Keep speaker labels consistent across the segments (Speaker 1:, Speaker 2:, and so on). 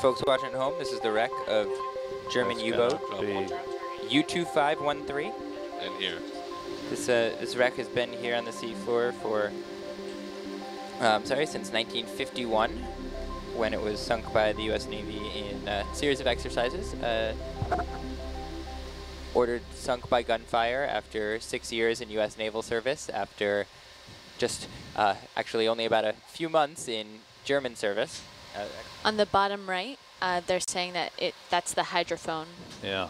Speaker 1: Folks watching at home, this is the wreck of German U-boat U-2513.
Speaker 2: And here.
Speaker 1: This uh, this wreck has been here on the seafloor for, um, sorry, since 1951, when it was sunk by the U.S. Navy in a series of exercises. Uh, ordered sunk by gunfire after six years in U.S. naval service, after just uh, actually only about a few months in German service. Uh,
Speaker 3: On the bottom right, uh, they're saying that it that's the hydrophone.
Speaker 4: Yeah.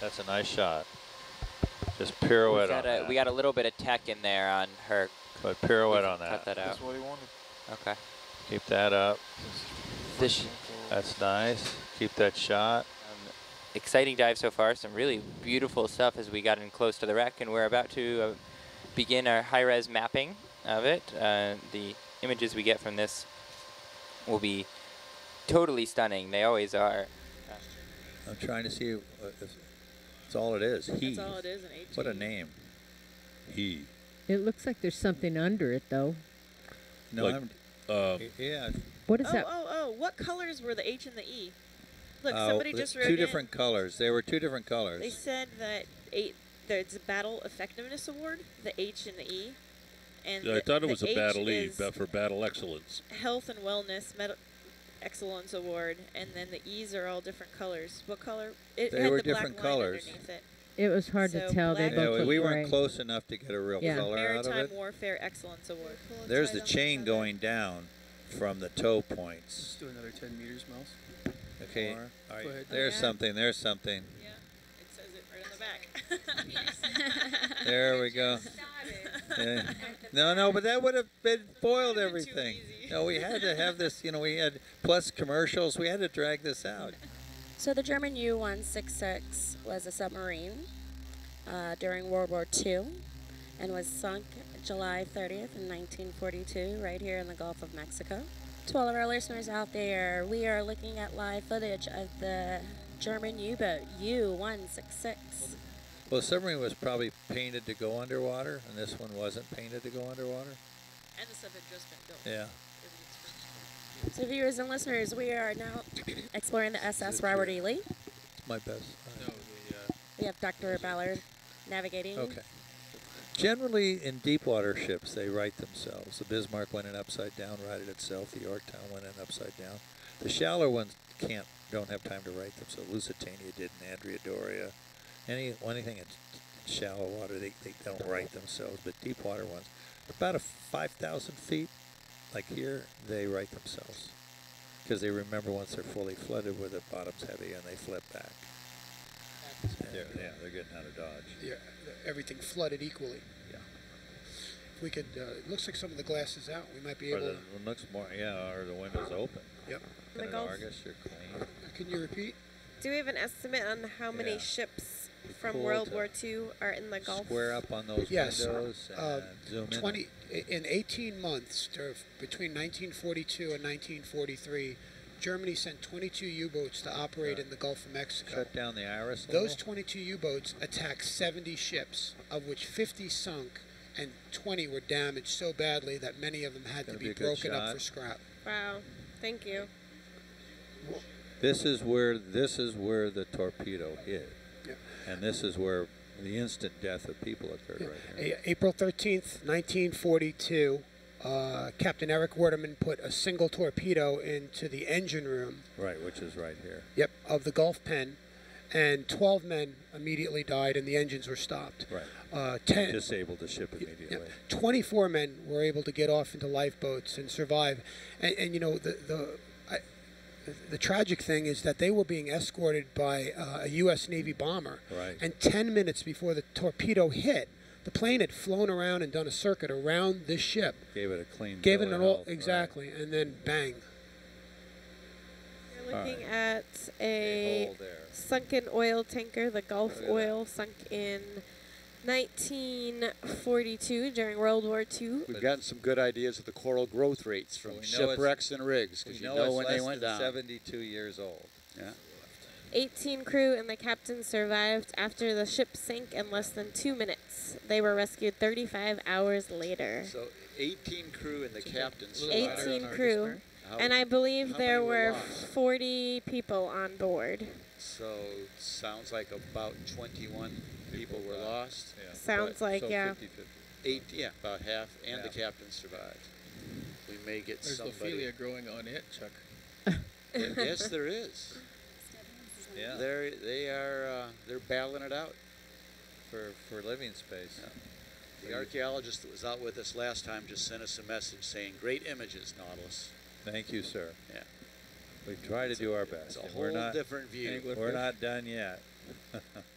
Speaker 4: That's a nice shot. Just
Speaker 1: we
Speaker 4: pirouette
Speaker 1: got,
Speaker 4: on
Speaker 1: a,
Speaker 4: that.
Speaker 1: we got a little bit of tech in there on her.
Speaker 4: But pirouette on that.
Speaker 1: Cut that out.
Speaker 2: That's what he wanted.
Speaker 1: Okay.
Speaker 4: Keep that up.
Speaker 1: This
Speaker 4: That's nice. Keep that shot.
Speaker 1: Um, exciting dive so far. Some really beautiful stuff as we got in close to the wreck, and we're about to uh, begin our high-res mapping of it. Uh, the images we get from this will be totally stunning. They always are.
Speaker 5: I'm trying to see. What, if, that's all it is. He.
Speaker 6: That's all it is, an 18.
Speaker 5: What a name. He.
Speaker 7: It looks like there's something under it, though.
Speaker 5: No,
Speaker 2: Like,
Speaker 5: I'm.
Speaker 2: Uh,
Speaker 5: Yeah.
Speaker 7: What is
Speaker 6: oh,
Speaker 7: that?
Speaker 6: oh, oh, what colors were the H and the E? Look,
Speaker 5: uh,
Speaker 6: somebody
Speaker 5: th-
Speaker 6: just wrote
Speaker 5: two
Speaker 6: in,
Speaker 5: different colors. They were two different colors.
Speaker 6: They said that eight, there's a Battle Effectiveness Award, the H and the E. And
Speaker 2: I thought it was a battle E
Speaker 6: is
Speaker 2: for battle excellence.
Speaker 6: Health and Wellness Med- Excellence Award, and then the E's are all different colors. What color? It
Speaker 5: They
Speaker 6: had
Speaker 5: were
Speaker 6: the black
Speaker 5: different
Speaker 6: line
Speaker 5: colors.
Speaker 6: underneath it.
Speaker 7: It was hard
Speaker 6: So
Speaker 7: to tell. They
Speaker 6: black-
Speaker 7: both
Speaker 5: Yeah, we weren't close enough to get a real
Speaker 7: Yeah.
Speaker 5: color out of it. Maritime.
Speaker 6: Warfare Excellence Award.
Speaker 5: There's the chain going down from the toe points.
Speaker 8: Let's do another 10 meters, Mouse.
Speaker 5: Okay.
Speaker 8: Four.
Speaker 5: All right.
Speaker 8: Go ahead.
Speaker 5: There's
Speaker 6: Yeah.
Speaker 5: something. There's something.
Speaker 6: Yeah, it says it right on the back.
Speaker 5: There we go. No, no, but that would have been foiled
Speaker 6: been
Speaker 5: everything. No, we had to have this. You know, we had plus commercials. We had to drag this out.
Speaker 9: So the German U-166 was a submarine uh, during World War II and was sunk July 30th in 1942 right here in the Gulf of Mexico. To all of our listeners out there, we are looking at live footage of the German U-boat U-166.
Speaker 5: Well, the submarine was probably painted to go underwater, and this one wasn't painted to go underwater.
Speaker 6: and the sub had just been built.
Speaker 5: Yeah.
Speaker 9: So viewers and listeners, we are now exploring the SS Robert E. Lee.
Speaker 5: It's my best.
Speaker 2: No, the, uh,
Speaker 9: We have Dr. Ballard navigating.
Speaker 5: Okay. Generally, in deep water ships, they right themselves. The Bismarck went in upside down, righted itself. The Yorktown went in upside down. The shallow ones can't, don't have time to right themselves. Lusitania did, and Andrea Doria. Any anything in shallow water, they, they don't right themselves. But deep water ones, about a 5,000 feet, like here, they right themselves. Because they remember once they're fully flooded where the bottom's heavy and they flip back.
Speaker 4: Yeah, yeah, they're getting out of dodge.
Speaker 8: Yeah, everything flooded equally.
Speaker 5: Yeah.
Speaker 8: If we could, uh, it looks like some of the glass is out. We might be
Speaker 4: Or
Speaker 8: able
Speaker 4: the,
Speaker 8: to.
Speaker 4: it looks more, yeah, or the window's open.
Speaker 8: Yep.
Speaker 6: The
Speaker 5: Got
Speaker 6: Gulf.
Speaker 5: Argus, you're clean.
Speaker 8: Can you repeat?
Speaker 6: Do we have an estimate on how many
Speaker 5: Yeah.
Speaker 6: ships from World War II are in the Gulf?
Speaker 5: Square up on those
Speaker 8: Yes.
Speaker 5: windows and
Speaker 8: Uh,
Speaker 5: zoom in.
Speaker 8: 20, i- in 18 months, between 1942 and 1943, Germany sent 22 U-boats to operate in the Gulf of Mexico.
Speaker 5: Shut down the iris.
Speaker 8: Those
Speaker 5: little.
Speaker 8: 22 U-boats attacked 70 ships, of which 50 sunk and 20 were damaged so badly that many of them had to be,
Speaker 5: be
Speaker 8: broken up for scrap.
Speaker 6: Wow, thank you.
Speaker 5: This is where this is where the torpedo hit,
Speaker 8: Yeah.
Speaker 5: And this is where the instant death of people occurred right here.
Speaker 8: A- April 13th, 1942, uh, Captain Eric Würdemann put a single torpedo into the engine room,
Speaker 5: Right, which is right here.
Speaker 8: yep, of the Gulf Penn, and 12 men immediately died and the engines were stopped.
Speaker 5: Right.
Speaker 8: Uh, 10,
Speaker 5: Disabled the ship
Speaker 8: Yeah,
Speaker 5: immediately.
Speaker 8: 24 men were able to get off into lifeboats and survive. And, and you know, the, the, I, the tragic thing is that they were being escorted by uh, a U.S. Navy bomber.
Speaker 5: Right.
Speaker 8: And 10 minutes before the torpedo hit, the plane had flown around and done a circuit around this ship.
Speaker 5: Gave it a clean.
Speaker 8: Gave it an all
Speaker 5: health, right.
Speaker 8: exactly, and then bang.
Speaker 6: We're
Speaker 5: All
Speaker 6: looking at a
Speaker 5: Hold there.
Speaker 6: sunken oil tanker, the Gulf
Speaker 5: Look at that.
Speaker 6: Oil, sunk in 1942 during World War II.
Speaker 10: We've gotten some good ideas of the coral growth rates from
Speaker 5: We
Speaker 10: shipwrecks and rigs because you
Speaker 5: know,
Speaker 10: know
Speaker 5: it's
Speaker 10: when they went down.
Speaker 5: 72 years old.
Speaker 10: Yeah.
Speaker 6: 18 crew and the captain survived after the ship sank in less than two minutes. They were rescued 35 hours later.
Speaker 10: So 18 crew and the captain.
Speaker 6: Little lighter 18 crew
Speaker 10: How-
Speaker 6: and I believe there
Speaker 10: many
Speaker 6: were
Speaker 10: lost?
Speaker 6: 40 people on board.
Speaker 10: So sounds like about 21 people were lost.
Speaker 4: Yeah.
Speaker 6: Sounds
Speaker 10: But-
Speaker 6: like,
Speaker 4: so
Speaker 6: yeah.
Speaker 4: 50, 50.
Speaker 10: Eight, yeah, about half, and the captain survived. We may get
Speaker 2: There's
Speaker 10: somebody.
Speaker 2: Lophelia growing on it, Chuck.
Speaker 10: yes, there is.
Speaker 5: Yeah,
Speaker 10: They're they are uh, they're battling it out.
Speaker 5: for, for living space.
Speaker 10: The archaeologist that was out with us last time just sent us a message saying, "Great images, Nautilus."
Speaker 5: Thank you, sir.
Speaker 10: Yeah.
Speaker 5: We try to do our best.
Speaker 10: It's
Speaker 5: best.
Speaker 10: a whole
Speaker 5: we're not,
Speaker 10: different view.
Speaker 5: we're not done yet.